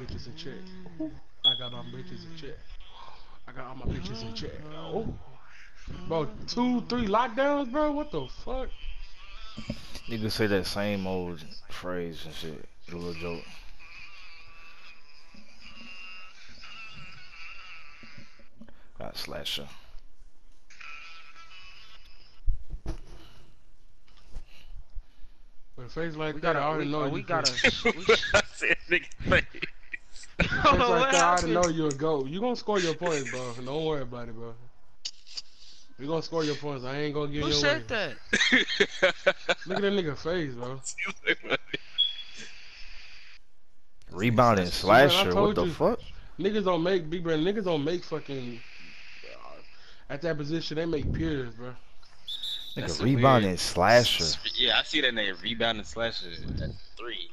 bitches in check. I got all my bitches in check. I got all my bitches in check. Oh. Bro, two, three lockdowns, bro? What the fuck? Niggas say that same old phrase and shit. A little joke. Got slasher. With a face like We that, gotta, I already we, know oh, you. we gotta. we, I said nigga face. Face like that, I already know you a goat. You gonna score your points, bro. Don't worry about it, bro. You gonna score your points. I ain't gonna give Who you said away. that? Look at that nigga face, bro. Rebounding man, I slasher. What the you. fuck? Niggas don't make big brand. Niggas don't make fucking. Uh, at that position, they make peers, bro. That's Nigga a rebounding weird- slasher. Yeah, I see that nigga rebounding slasher at three.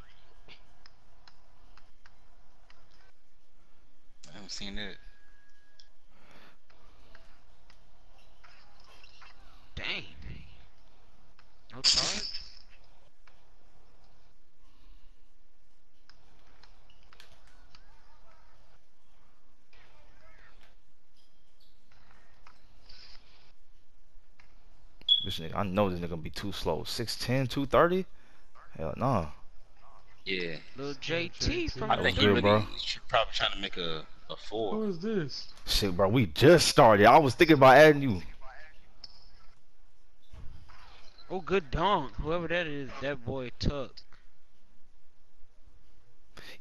Haven't seen it. Dang. No charge. This nigga, I know this nigga gonna be too slow. 6'10", 230? Hell no. Yeah. Little JT from I That the was think he good, really bro. probably trying to make a, a four. Who is this? Shit, bro, we just started. I was thinking about adding you. Oh, good dunk. Whoever that is, that boy Tuck.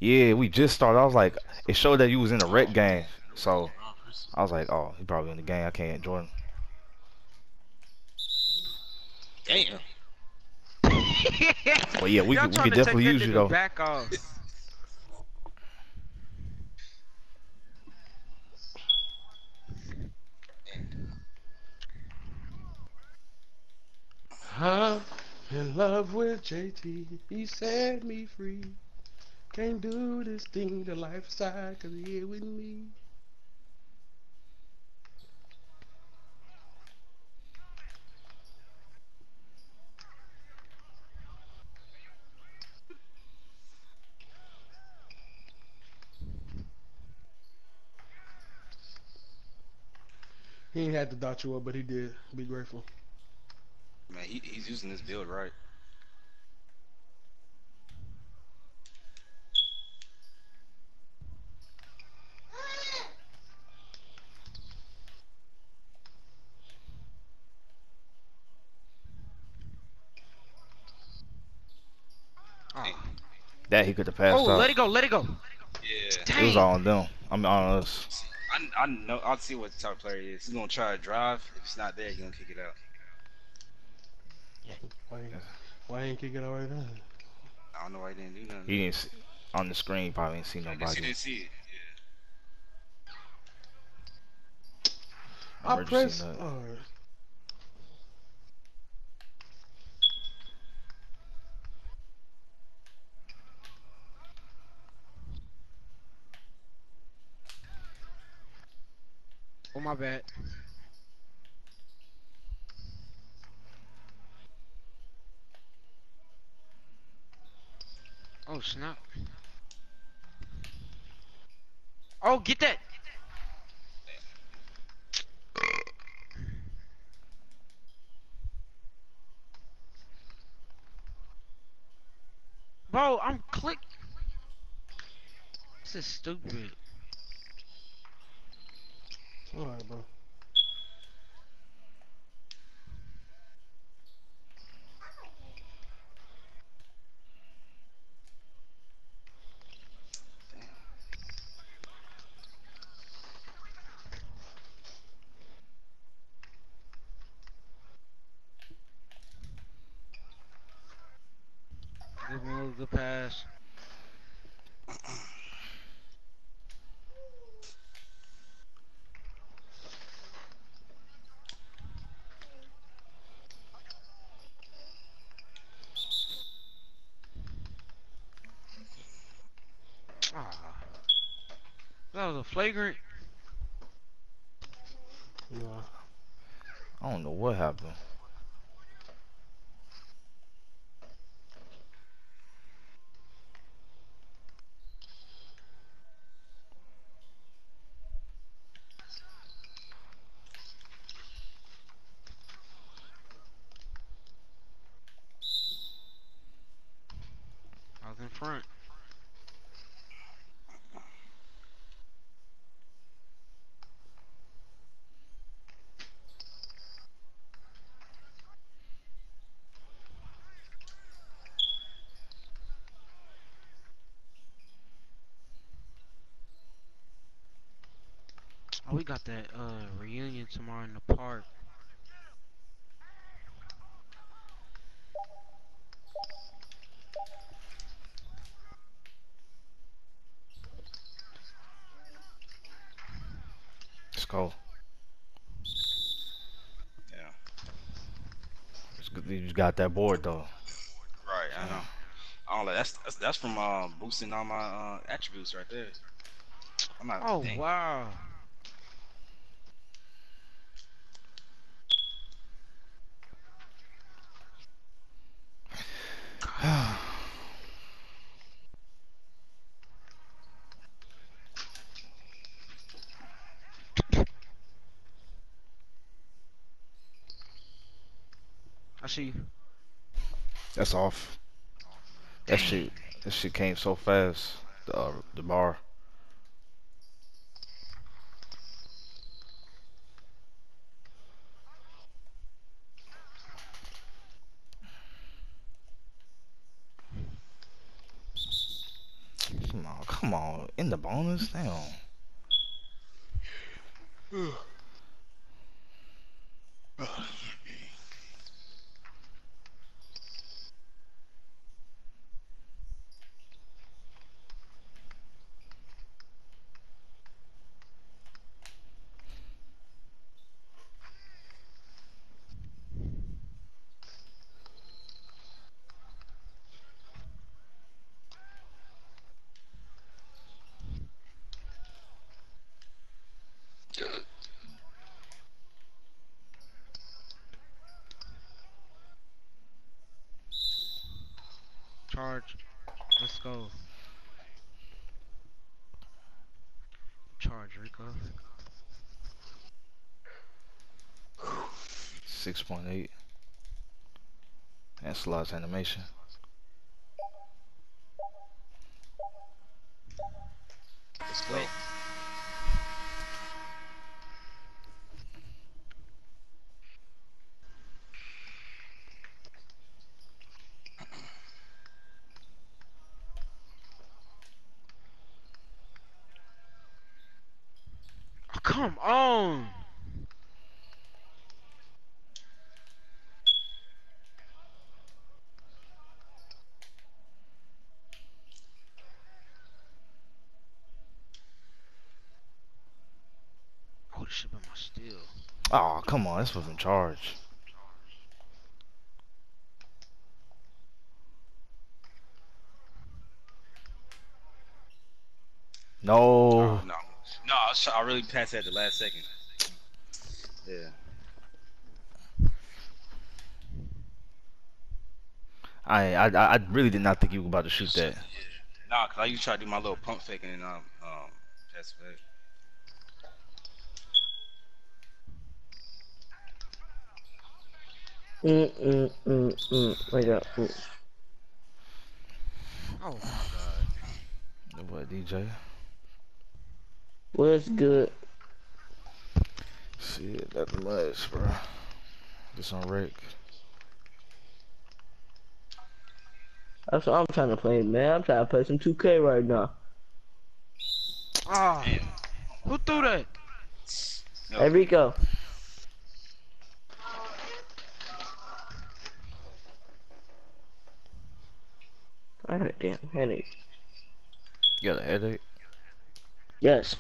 Yeah, we just started. I was like, it showed that you was in the rec game. So I was like, oh, he probably in the game. I can't join. him. Damn. But yeah, we could, we trying could definitely use you though. Back off. I'm in love with JT. He set me free. Can't do this thing the lifestyle cause he here with me. He ain't had to dot you up, but he did. Be grateful. Man, he, he's using this build right. Oh, That he could have passed oh out. let it go, let it go. Yeah. It was all on them. I mean, on us. I, I know. I'll see what the top player he is. He's gonna try to drive. If it's not there, he's gonna kick it out. Why ain't, why ain't kick it out right now? I don't know why he didn't do nothing. He didn't see, on the screen. Probably didn't see I guess he nobody. didn't see it. I Emergency press. nut. Oh my bad. Oh snap. Oh get that. Bro, I'm click. This is stupid. Alright, bro. Good pass. Ah. That was a flagrant. Yeah. I don't know what happened. front. Oh, we got that uh reunion tomorrow in the park. Let's go. Yeah. It's good that You got that board though. Right, I know. I don't know. That's that's, that's from uh, boosting all my uh, attributes right there. I'm not. Oh dang. wow. I see. That's off. That shit. That shit came so fast. The uh, the bar. Come on, come on. The bonus? Damn. Charge. Let's go. Charge, Rico. Six point eight. That's lots animation. Let's go. Oh, come on. Oh, this should my steal. Oh, come on. This wasn't charge. No. Oh, no, no, I, I really passed that the last second. Yeah. I, I I really did not think you were about to shoot that. Nah, cause I used to try to do my little pump faking and um um pass it Mm, mm, mm, mm. Wait up. Mm. Oh my god. What DJ? What's good? Shit, nothing much, bro. Just on Rick. That's what I'm trying to play, man. I'm trying to play some 2K right now. Ah. Who threw that? No. Hey, Rico. Got a damn headache. You got a headache? Yes.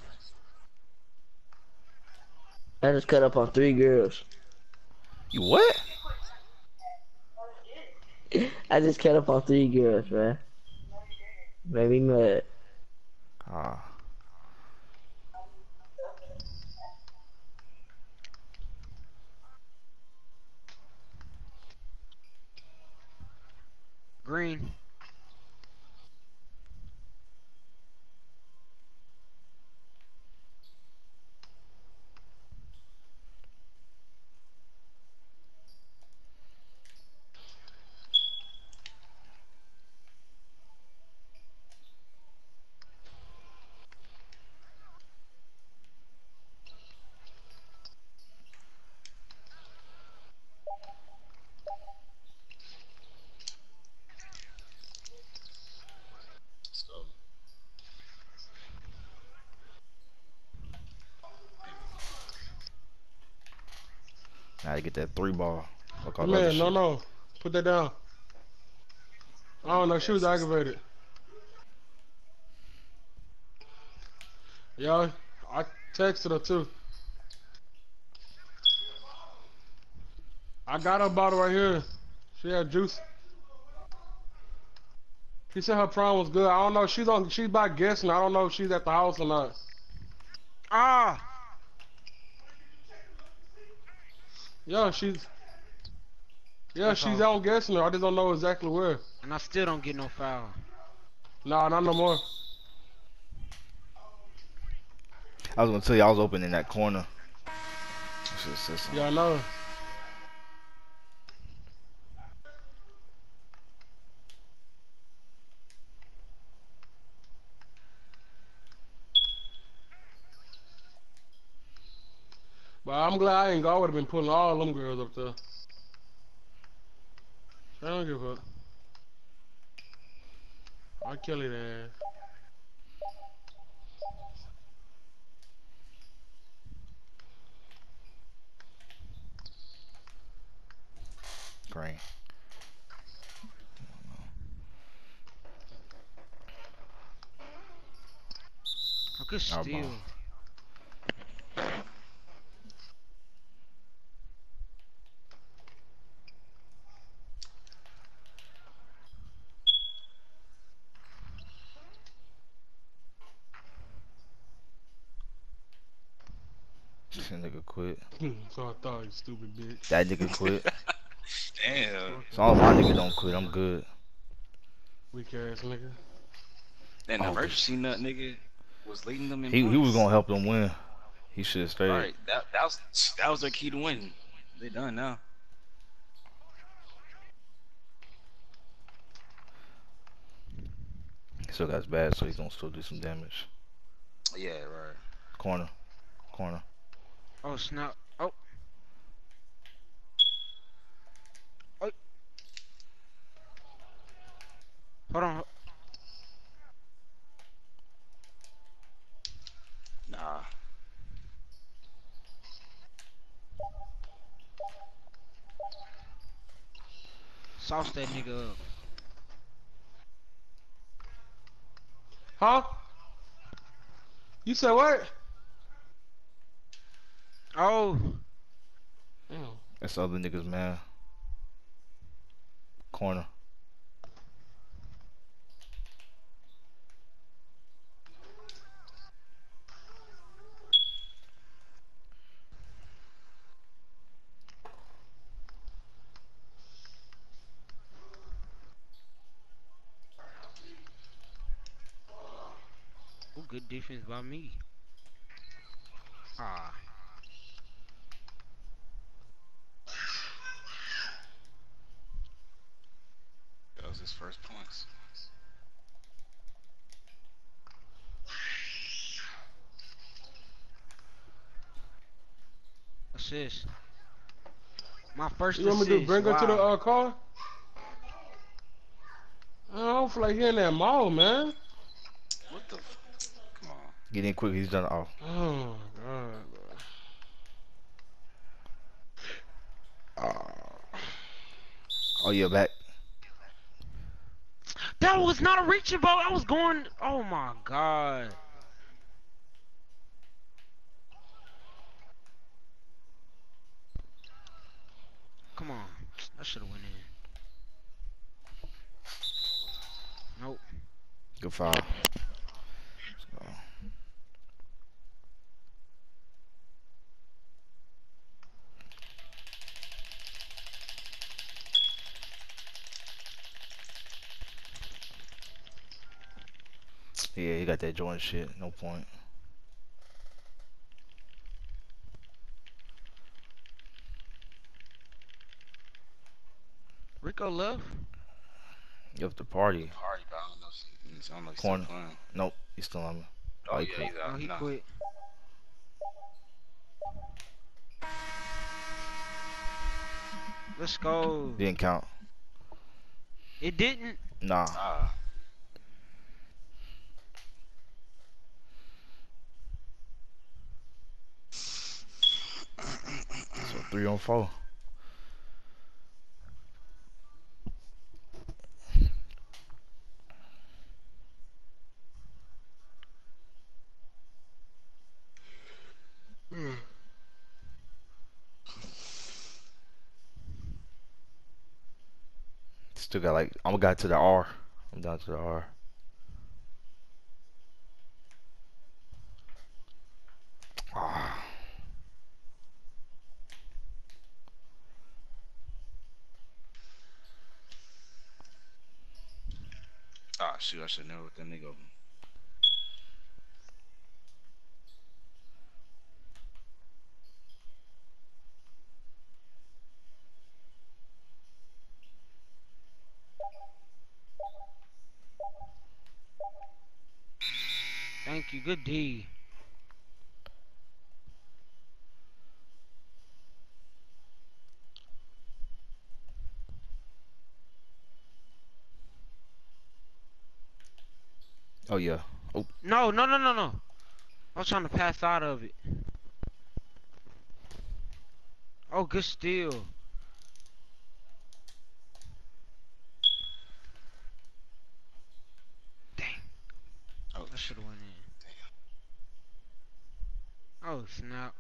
I just cut up on three girls. You what? I just cut up on three girls, man. Made me mad. Ah. Green. I had to get that three ball. Fuck all Come that other here, no, shit. no. Put that down. I don't know. She was aggravated. Yo, I texted her too. I got her bottle right here. She had juice. She said her prom was good. I don't know. She's on. She's by guessing. I don't know if she's at the house or not. Ah! Yeah, she's. Yeah, That's she's all. out guessing her. I just don't know exactly where. And I still don't get no foul. Nah, not no more. I was gonna tell you I was open in that corner. Should've said. Yeah, I know. But I'm glad I ain't go. I would have been pulling all them girls up there. I don't give a fuck. I'll kill it ass. Green. I could Our steal. ball. That nigga quit. so I thought, you stupid bitch. That nigga quit. Damn. So all my niggas don't quit. I'm good. Weak ass nigga. Then the Oh, emergency nut nigga was leading them in He he was gonna help them win. He should have stayed. Alright, that that was that was their key to win. They done now. Still got his bad, so he's gonna still do some damage. Yeah, right. Corner, corner. Oh, snap. Sauce that nigga up. Huh? You said what? Oh. Damn. That's the other niggas, man. Corner. Oh, good defense by me. Ah. That was his first points. Assist. My first You want me assist. to bring her to the uh, car? I don't feel like hearing that mall, man. What the? F- Come on. Get in quick. He's done. Oh, Oh god, oh yeah, back. That was not a reaching ball. I was going. Oh my god. Come on. I should have went in. Nope. Good foul. Yeah, he got that joint shit. No point. Rico left. You have to party. Party, but I don't know. If, I don't he's Corner. still playing. Nope, he's still on me. Oh, Oh, he yeah, quit. he's out. Oh, he nah. quit. Let's go. Didn't count. It didn't. Nah. Ah. Three on four. Still got like I'm got to the R. I'm down to the R. shoot, I should know what that nigga. Thank you. Good D. Oh yeah. Oh. No, no, no, no, no. I was trying to pass out of it. Oh, good steal. Dang, Oh, I should have went in. Damn. Oh, snap.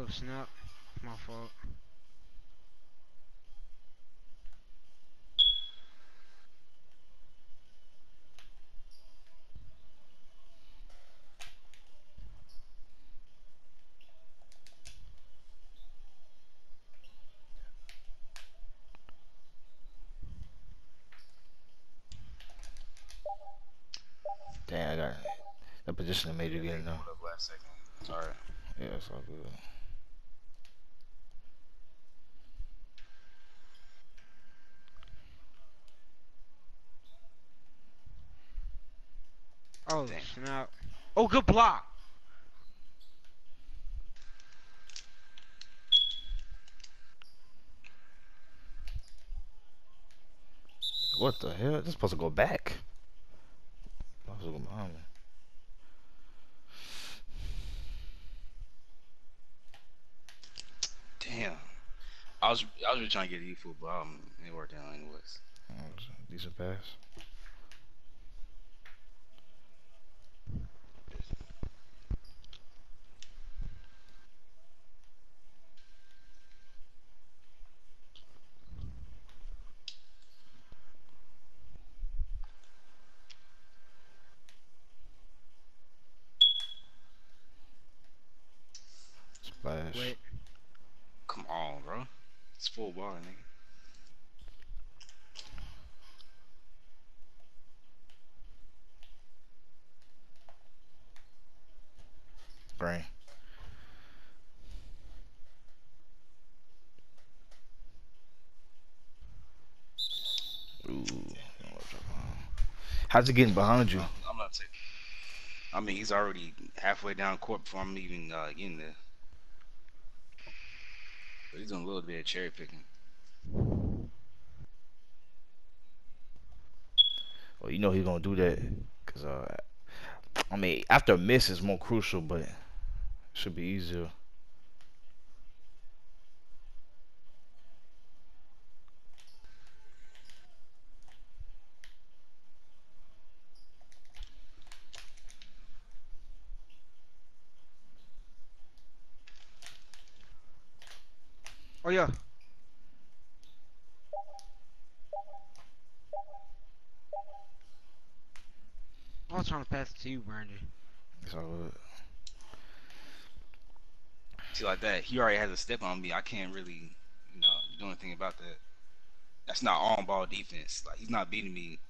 Oh, snap. My fault. Damn, I got the position that made you get in though. Last second. Sorry. Yeah, it's all good. Oh, Dang. snap. Oh, good block. What the hell? This is supposed to go back. Supposed to go behind me. Damn. I was I was really trying to get E food, but um, it worked out anyways. Oh, it's Decent pass. Splash. Wait. Come on, bro. It's full bar, nigga. Brain. Ooh. How's it getting behind you? I'm, not taking. I mean, he's already halfway down court before I'm even uh, getting there. But he's doing a little bit of cherry picking. Well, you know he's gonna do that, cause uh, I mean, after a miss is more crucial, but it should be easier. Oh yeah. I was trying to pass it to you, Brandon. It's all good. See, like that, he already has a step on me. I can't really, you know, do anything about that. That's not on ball defense. Like he's not beating me,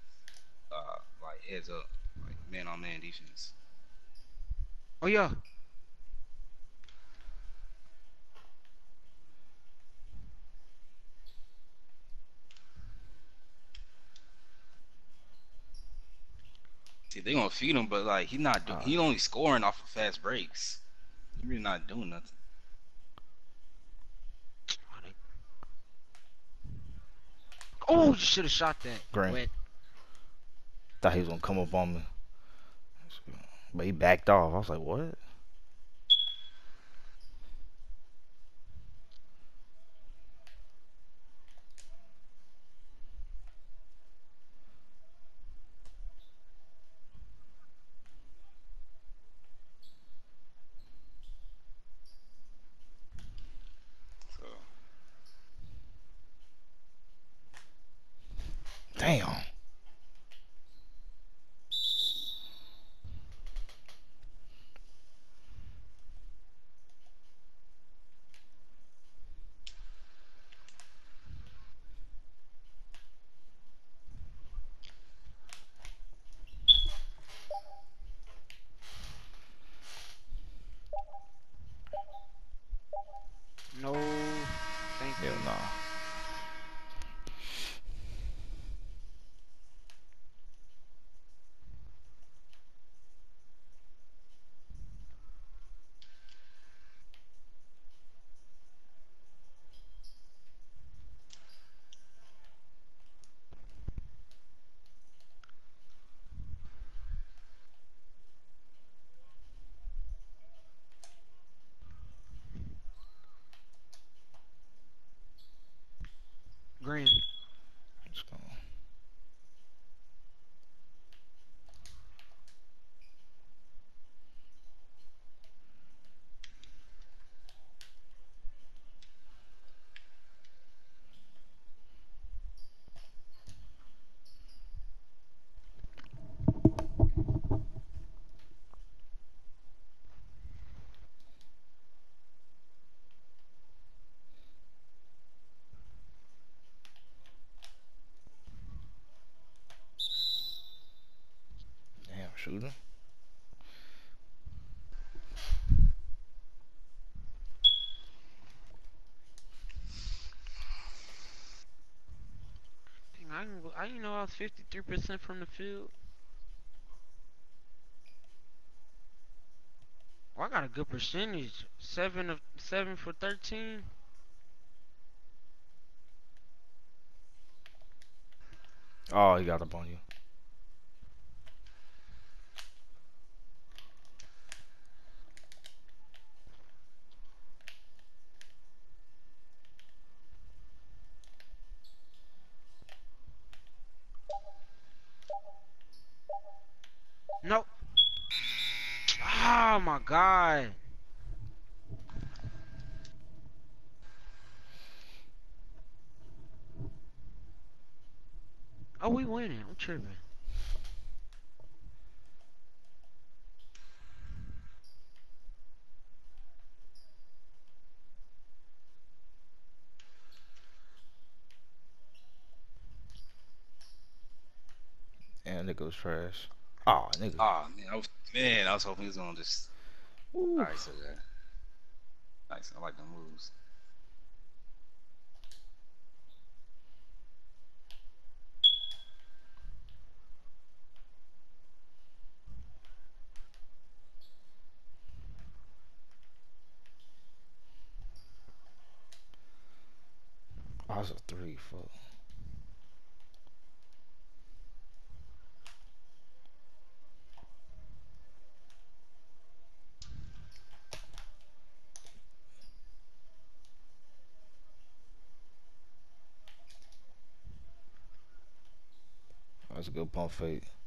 uh, like heads up, like man on man defense. Oh yeah. See, they gonna feed him, but like he's not doing. Uh. he only scoring off of fast breaks. He really not doing nothing. Oh, you should have shot that. Green. Wet. Thought he was gonna come up on me. But he backed off. I was like, what? Dang, I didn't, I didn't know I was 53% from the field. Well, I got a good percentage. Seven of seven for 13. Oh, he got up on you. Nope. Oh my god. Oh, we winning. I'm tripping. And nigga was trash. Oh, nigga. Ah man, I was man, I was hoping he was gonna just. Ooh. Alright, so yeah. Nice, I like the moves. Oh, that's a three. Fuck. A good pump fake.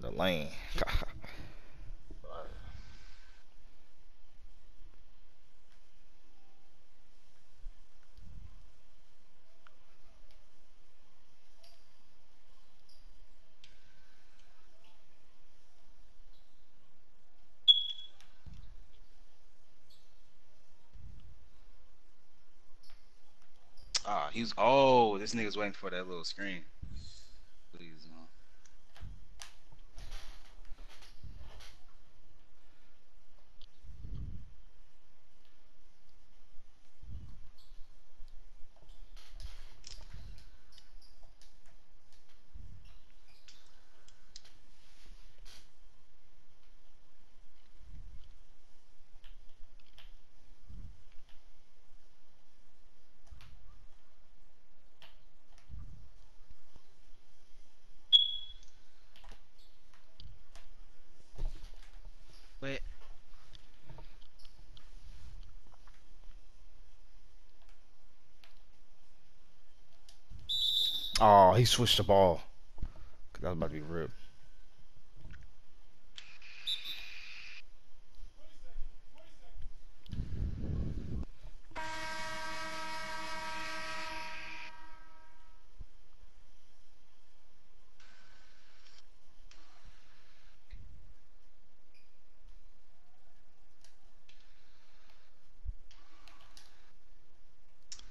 The lane. Ah, he's oh, this nigga's waiting for that little screen. Please, uh, Wait. Oh, he switched the ball. that was about to be ripped.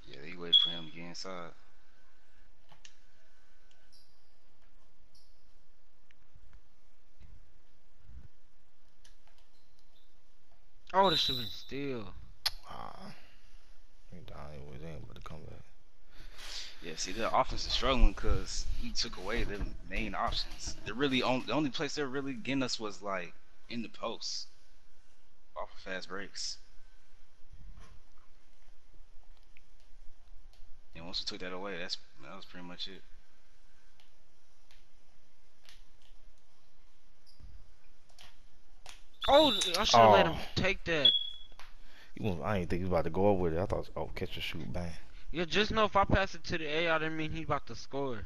yeah, they waited for him to get inside. This should been still. Ah. Down he was in, to come back. Yeah, see, the offense is struggling because he took away their main options. They're really on the only place they're really getting us was like in the post, off of fast breaks. And once we took that away, that's that was pretty much it. Oh, I should have let him Oh. take that. I didn't think he was about to go over with it. I thought, oh, catch and shoot, bang. Yeah, just know if I pass it to the A, I didn't mean he about to score.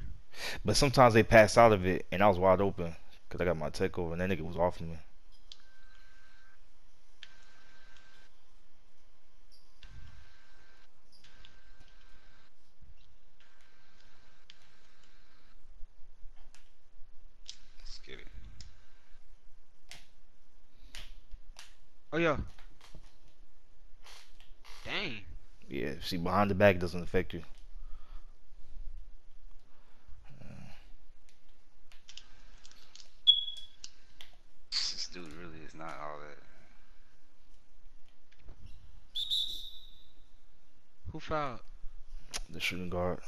But sometimes they pass out of it, and I was wide open because I got my takeover, and that nigga was off of me. Let's get it. Oh Oh, yeah. Dang. Yeah, see, behind the back doesn't affect you. This dude really is not all that. Who fouled? The shooting guard.